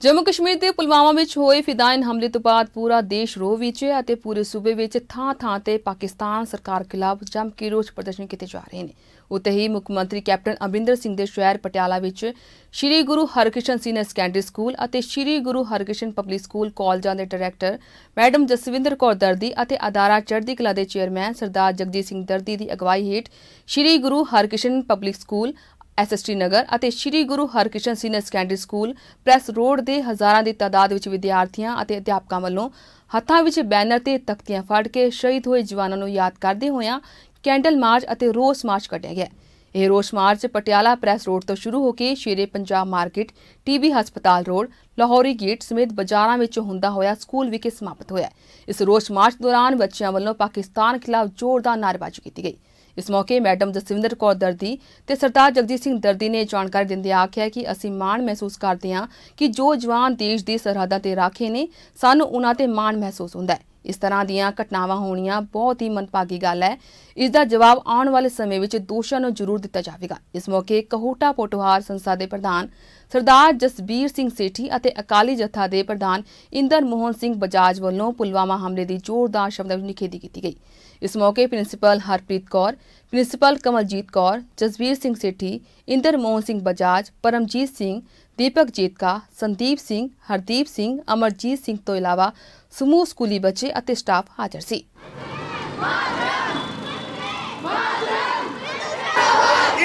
ਜੰਮੂ ਕਸ਼ਮੀਰ ਦੇ ਪੁਲਵਾਮਾ ਵਿੱਚ ਹੋਏ ਫਿਦਾਇਨ ਹਮਲੇ ਤੋਂ ਬਾਅਦ ਪੂਰਾ ਦੇਸ਼ ਰੋਹ ਵਿੱਚ ਹੈ ਅਤੇ ਪੂਰੇ ਸੂਬੇ ਵਿੱਚ ਥਾਂ-ਥਾਂ ਤੇ ਪਾਕਿਸਤਾਨ ਸਰਕਾਰ ਖਿਲਾਫ ਜੰਮ ਕੇ ਰੋਸ ਪ੍ਰਦਰਸ਼ਨ ਕੀਤੇ ਜਾ ਰਹੇ ਨੇ। ਉੱਤੇ ਹੀ ਮੁੱਖ ਮੰਤਰੀ ਕੈਪਟਨ ਅਮਰਿੰਦਰ ਸਿੰਘ ਦੇ ਸ਼ਹਿਰ ਪਟਿਆਲਾ ਵਿੱਚ Shri Guru Harkrishan senior secondary school ਅਤੇ ਸ਼੍ਰੀ ਗੁਰੂ ਹਰਕ੍ਰਿਸ਼ਨ ਪਬਲਿਕ ਸਕੂਲ ਕਾਲਜਾਂ ਦੇ ਡਾਇਰੈਕਟਰ ਮੈਡਮ ਜਸਵਿੰਦਰ ਕੌਰ ਦਰਦੀ ਅਤੇ ਅਦਾਰਾ ਚੜ੍ਹਦੀ ਕਲਾ ਦੇ ਚੇਅਰਮੈਨ ਸਰਦਾਰ ਜਗਜੀਤ ਸਿੰਘ ਦਰਦੀ ਦੀ ਅਗਵਾਈ ਹੇਠ Shri Guru Harkrishan public school SST Nagar ਅਤੇ Shri Guru Harkrishan senior secondary school press road ਦੇ ਹਜ਼ਾਰਾਂ ਦੀ ਤਾਦਾਦ ਵਿੱਚ ਵਿਦਿਆਰਥੀਆਂ ਅਤੇ ਅਧਿਆਪਕਾਂ ਵੱਲੋਂ ਹੱਥਾਂ ਵਿੱਚ ਬੈਨਰ ਤੇ ਤਖਤੀਆਂ ਫੜ ਕੇ ਸ਼ਹੀਦ ਹੋਏ ਜਵਾਨਾਂ ਨੂੰ ਯਾਦ ਕਰਦੇ ਹੋਇਆਂ ਕੈਂਡਲ ਮਾਰਚ ਅਤੇ ਰੋਸ ਮਾਰਚ ਕੱਢਿਆ ਗਿਆ। ਇਹ ਰੋਸ ਮਾਰਚ ਪਟਿਆਲਾ ਪ੍ਰੈਸ ਰੋਡ ਤੋਂ ਸ਼ੁਰੂ ਹੋ ਕੇ ਸ਼ੇਰੇ ਪੰਜਾਬ ਮਾਰਕੀਟ, ਟੀਬੀ ਹਸਪਤਾਲ ਰੋਡ, ਲਾਹੌਰੀ ਗੇਟ ਸਮੇਤ ਬਾਜ਼ਾਰਾਂ ਵਿੱਚ ਹੁੰਦਾ ਹੋਇਆ ਸਕੂਲ ਵਿਖੇ ਸਮਾਪਤ ਹੋਇਆ। ਇਸ ਰੋਸ ਮਾਰਚ ਦੌਰਾਨ ਬੱਚਿਆਂ ਵੱਲੋਂ ਪਾਕਿਸਤਾਨ ਖਿਲਾਫ ਜ਼ੋਰਦਾਰ ਨਾਅਰੇਬਾਜ਼ੀ ਕੀਤੀ ਗਈ। ਇਸ ਮੌਕੇ ਮੈਡਮ ਜਸਵਿੰਦਰ ਕੌਰ ਦਰਦੀ ਤੇ ਸਰਦਾਰ ਜਗਜੀਤ ਸਿੰਘ ਦਰਦੀ ਨੇ ਜਾਣਕਾਰੀ ਦਿੰਦੇ ਆਖਿਆ ਕਿ ਅਸੀਂ ਮਾਣ ਮਹਿਸੂਸ ਕਰਦੇ ਹਾਂ ਕਿ ਜੋ ਜਵਾਨ ਦੇਸ਼ ਦੀ ਸਰਹੱਦਾਂ ਤੇ ਰਾਖੇ ਨੇ, ਸਾਨੂੰ ਉਹਨਾਂ ਤੇ ਮਾਣ ਮਹਿਸੂਸ ਹੁੰਦਾ ਹੈ। ਇਸ ਤਰ੍ਹਾਂ ਦੀਆਂ ਘਟਨਾਵਾਂ ਹੋਣੀਆਂ ਬਹੁਤ ਹੀ ਮੰਦਭਾਗੀ ਗੱਲ ਹੈ। ਇਸ ਦਾ ਜਵਾਬ ਆਉਣ ਵਾਲੇ ਸਮੇਂ ਵਿੱਚ ਦੋਸ਼ਾਂ ਨੂੰ ਜ਼ਰੂਰ ਦਿੱਤਾ ਜਾਵੇਗਾ। ਇਸ ਮੌਕੇ ਕਹੋਟਾ ਪੋਟੋਹਾਰ ਸੰਸਥਾ ਦੇ ਪ੍ਰਧਾਨ ਸਰਦਾਰ ਜਸਬੀਰ ਸਿੰਘ ਸੇਠੀ ਅਤੇ ਅਕਾਲੀ ਜਥਾ ਦੇ ਪ੍ਰਧਾਨ ਇੰਦਰ ਮੋਹਨ ਸਿੰਘ ਬਜਾਜ ਵੱਲੋਂ ਪੁਲਵਾਮਾ ਹਮਲੇ ਦੀ ਜ਼ੋਰਦਾਰ ਸ਼ਬਦਾਂ ਵਿੱਚ ਨਿਖੇਧੀ ਕੀਤੀ ਗਈ। ਇਸ ਮੌਕੇ ਪ੍ਰਿੰਸੀਪਲ ਹਰਪ੍ਰੀਤ ਕੌਰ, ਪ੍ਰਿੰਸੀਪਲ ਕਮਲਜੀਤ ਕੌਰ, ਜਸਬੀਰ ਸਿੰਘ ਸੇਠੀ, ਇੰਦਰ ਮੋਹਨ ਸਿੰਘ ਬਜਾਜ, ਪਰਮਜੀਤ ਸਿੰਘ ਦੀਪਕ ਜੀਤਕਾ ਸੰਦੀਪ ਸਿੰਘ ਹਰਦੀਪ ਸਿੰਘ ਅਮਰਜੀਤ ਸਿੰਘ ਤੋਂ ਇਲਾਵਾ ਸਮੂਹ ਸਕੂਲੀ ਬੱਚੇ ਅਤੇ ਸਟਾਫ ਹਾਜ਼ਰ ਸੀ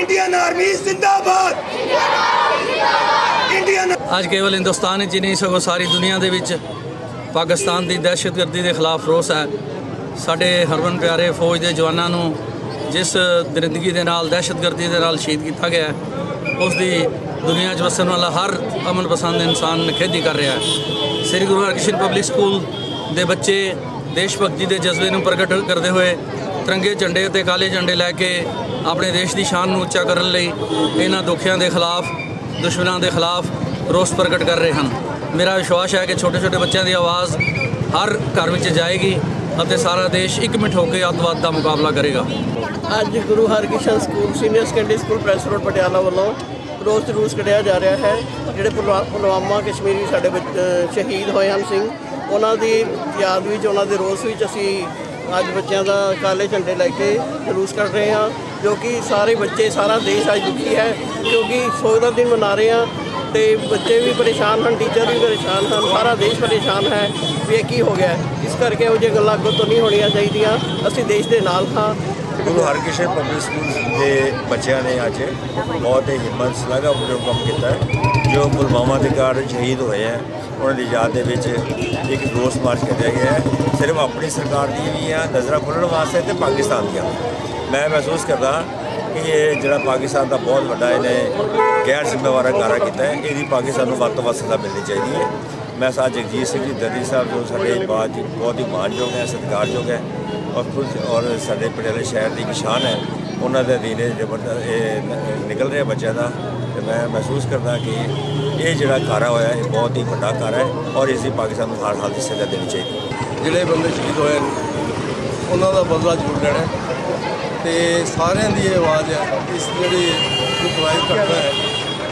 इंडियन आर्मी जिंदाबाद इंडियन ਅੱਜ ਕੇਵਲ ਹਿੰਦੁਸਤਾਨ ਵਿੱਚ ਹੀ ਨਹੀਂ ਸਗੋਂ ਸਾਰੀ ਦੁਨੀਆ ਦੇ ਵਿੱਚ ਪਾਕਿਸਤਾਨ ਦੀ ਦਹਿਸ਼ਤਗਰਦੀ ਦੇ ਖਿਲਾਫ ਰੋਸ ਹੈ ਸਾਡੇ ਹਰਮਨ ਪਿਆਰੇ ਫੌਜ ਦੇ ਜਵਾਨਾਂ ਨੂੰ ਜਿਸ ਦਰਿੰਦਗੀ ਦੇ ਨਾਲ ਦਹਿਸ਼ਤਗਰਦੀ ਦੇ ਨਾਲ ਸ਼ਹੀਦ ਕੀਤਾ ਗਿਆ ਹੈ ਉਸ ਦੀ ਦੁਨੀਆ 'ਚ ਵਸਣ ਵਾਲਾ ਹਰ ਅਮਨ ਪਸੰਦ ਇਨਸਾਨ ਨਿਖੇਧੀ ਕਰ ਰਿਹਾ ਹੈ। ਸ੍ਰੀ ਗੁਰੂ ਹਰਕ੍ਰਿਸ਼ਨ ਪਬਲਿਕ ਸਕੂਲ ਦੇ ਬੱਚੇ ਦੇਸ਼ ਭਗਤੀ ਦੇ ਜਜ਼ਬੇ ਨੂੰ ਪ੍ਰਗਟ ਕਰਦੇ ਹੋਏ ਤਿਰੰਗੇ ਝੰਡੇ ਅਤੇ ਕਾਲੇ ਝੰਡੇ ਲੈ ਕੇ ਆਪਣੇ ਦੇਸ਼ ਦੀ ਸ਼ਾਨ ਨੂੰ ਉੱਚਾ ਕਰਨ ਲਈ ਇਹਨਾਂ ਦੁਖੀਆਂ ਦੇ ਖਿਲਾਫ, ਦੁਸ਼ਮਣਾਂ ਦੇ ਖਿਲਾਫ ਰੋਸ ਪ੍ਰਗਟ ਕਰ ਰਹੇ ਹਨ। ਮੇਰਾ ਵਿਸ਼ਵਾਸ ਹੈ ਕਿ ਛੋਟੇ ਛੋਟੇ ਬੱਚਿਆਂ ਦੀ ਆਵਾਜ਼ ਹਰ ਘਰ ਵਿੱਚ ਜਾਏਗੀ ਅਤੇ ਸਾਰਾ ਦੇਸ਼ ਇੱਕ ਮਿੰਟ ਹੋ ਕੇ ਅੱਤਵਾਦ ਦਾ ਮੁਕਾਬਲਾ ਕਰੇਗਾ। ਅੱਜ Guru Harkrishan school, senior secondary school press road Patiala ਵੱਲੋਂ ਰੋਜ਼ ਰੂਸ ਕੱਢਿਆ ਜਾ ਰਿਹਾ ਹੈ, ਜਿਹੜੇ ਪੁਲਵਾ- ਪੁਲਵਾਮਾ ਕਸ਼ਮੀਰੀ ਸਾਡੇ ਬੱਚ- ਸ਼ਹੀਦ ਹੋਏ ਹਨ ਸਿੰਘ। ਉਹਨਾਂ ਦੀ ਯਾਦ ਵਿੱਚ, ਉਹਨਾਂ ਦੇ ਰੋਸ ਵਿੱਚ ਅਸੀਂ ਅੱਜ ਬੱਚਿਆਂ ਦਾ ਕਾਲੇ ਝੰਡੇ ਲੈ ਕੇ ਜਲੂਸ ਕੱਢ ਰਹੇ ਹਾਂ, ਜੋ ਕਿ ਸਾਰੇ ਬੱਚੇ, ਸਾਰਾ ਦੇਸ਼ ਅੱਜ ਦੁਖੀ ਹੈ, ਕਿਉਂਕਿ ਸੋਗ ਦਾ ਦਿਨ ਮਨਾ ਰਹੇ ਹਾਂ ਤੇ ਬੱਚੇ ਵੀ ਪਰੇਸ਼ਾਨ ਹਨ ਟੀਚਰ ਵੀ ਪਰੇਸ਼ਾਨ ਹਨ, ਸਾਰਾ ਦੇਸ਼ ਪਰੇਸ਼ਾਨ ਹੈ ਵੀ ਇਹ ਕੀ ਹੋ ਗਿਆ। ਇਸ ਕਰਕੇ ਇਹੋ ਜਿਹੀਆਂ ਗੱਲਾਂ ਅੱਗੋਂ ਤੋਂ ਨਹੀਂ ਹੋਣੀਆਂ ਚਾਹੀਦੀਆਂ। ਅਸੀਂ ਦੇਸ਼ ਦੇ ਨਾਲ ਹਾਂ ਗੁਰੂ ਹਰਕ੍ਰਿਸ਼ਨ ਪਬਲਿਕ ਸਕੂਲ ਦੇ ਬੱਚਿਆਂ ਨੇ ਅੱਜ ਬਹੁਤ ਹੀ ਹਿੰਮਤ ਸਲਾਘਾਪੂਰਵਕ ਕੰਮ ਕੀਤਾ ਹੈ, ਜੋ ਪੁਲਵਾਮਾ ਦੇ ਕਾਰਨ ਸ਼ਹੀਦ ਹੋਏ ਹੈ। ਉਹਨਾਂ ਦੀ ਯਾਦ ਦੇ ਵਿੱਚ ਇੱਕ ਰੋਸ ਮਾਰਚ ਕੱਢਿਆ ਗਿਆ ਹੈ। ਸਿਰਫ ਆਪਣੀ ਸਰਕਾਰ ਦੀ ਵੀ ਆ, ਨਜ਼ਰਾਂ ਖੁੱਲ੍ਹਣ ਵਾਸਤੇ ਤੇ ਪਾਕਿਸਤਾਨ ਦੀਆਂ। ਮੈਂ ਮਹਿਸੂਸ ਕਰਦਾ ਕਿ ਇਹ ਜਿਹੜਾ ਪਾਕਿਸਤਾਨ ਦਾ ਬਹੁਤ ਵੱਡਾ ਇਹਨੇ ਗੈਰ ਜ਼ਿੰਮੇਵਾਰ ਕਾਰਾ ਕੀਤਾ ਹੈ, ਇਹਦੀ ਪਾਕਿਸਤਾਨ ਨੂੰ ਵੱਧ ਤੋਂ ਵੱਧ ਸਜ਼ਾ ਮਿਲਣੀ ਚਾਹੀਦੀ ਹੈ। ਮੈਂ ਸਾਹ ਜਗਜੀਤ ਸਿੰਘ ਜੀ ਦਰਦੀ ਸਾਹਿਬ ਜੋ ਸਾਡੇ ਬਾਤ ਬਹੁਤ ਹੀ ਮਾਣਯੋਗ ਹੈ, ਸਤਿਕਾਰਯੋਗ ਹੈ। ਔਰ ਖੁਦ ਔਰ ਸਾਡੇ ਪਟਿਆਲੇ ਸ਼ਹਿਰ ਦੀ ਇੱਕ ਸ਼ਾਨ ਹੈ ਉਹਨਾਂ ਦੇ ਅਧੀਨ ਇਹ ਜ਼ਬਰਦਸਤ ਇਹ ਨ- ਨਿਕਲ ਰਿਹਾ ਬੱਚਿਆਂ ਦਾ ਤੇ ਮੈਂ ਮਹਿਸੂਸ ਕਰਦਾ ਕਿ ਇਹ ਜਿਹੜਾ ਕਾਰਾ ਹੋਇਆ, ਇਹ ਬਹੁਤ ਹੀ ਵੱਡਾ ਕਾਰਾ ਹੈ ਔਰ ਇਸ ਦੀ ਪਾਕਿਸਤਾਨ ਨੂੰ ਹਰ ਹਾਲ ਦੀ ਸਜ਼ਾ ਦੇਣੀ ਚਾਹੀਦੀ ਹੈ ਜਿਹੜੇ ਬੰਦੇ ਸ਼ਹੀਦ ਹੋਏ ਨੇ, ਉਹਨਾਂ ਦਾ ਬਦਲਾ ਜ਼ਰੂਰ ਲੈਣਾ ਹੈ। ਤੇ ਸਾਰਿਆਂ ਦੀ ਇਹ ਆਵਾਜ਼ ਹੈ, ਇਸ ਜਿਹੜੀ ਦੁਖਵਾਈ ਕਰਦਾ ਹੈ,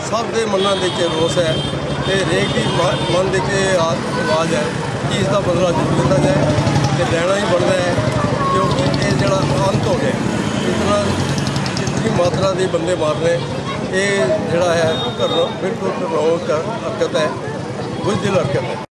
ਸਭ ਦੇ ਮਨਾਂ ਦੇ ਵਿੱਚ ਰੋਸ ਹੈ ਤੇ ਹਰੇਕ ਦੀ ਮਨ ਦੇ ਵਿੱਚ ਇਹ ਆ- ਆਵਾਜ਼ ਹੈ ਕਿ ਇਸ ਦਾ ਬਦਲਾ ਜ਼ਰੂਰ ਲਿੱਤਾ ਜਾਏ ਤੇ ਲੈਣਾ ਹੀ ਬਣਦਾ ਹੈ ਜਿਹੜਾ ਅੰਤ ਹੋ ਗਿਆ। ਇਸ ਤਰ੍ਹਾਂ ਜਿਤਨੀ ਮਾਤਰਾ ਦੇ ਬੰਦੇ ਮਾਰਨੇ ਇਹ ਜਿਹੜਾ ਹੈ ਘਰ ਬਿਲਕੁਲ ਘਰੋਂ ਹਰਕਤ ਹੈ। ਬੁਝਦਿਲ ਹਰਕਤ ਹੈ।